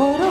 What